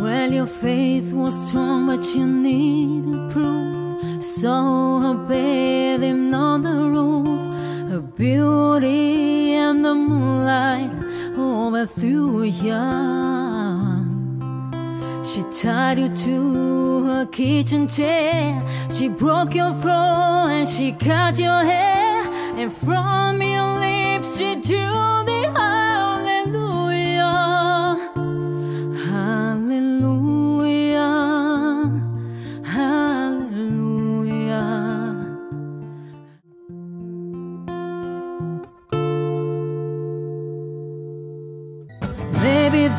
Well, your faith was strong, but you needed proof. So I bathed him on the roof. Her beauty and the moonlight overthrew you. She tied you to her kitchen chair. She broke your throat and she cut your hair. And from your lips she drew the hallelujah.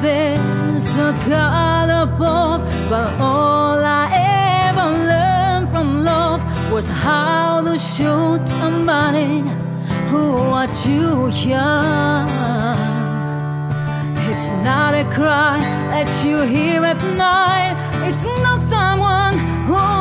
There's a God above, but all I ever learned from love was how to shoot somebody who are too young. It's not a cry that you hear at night. It's not someone who's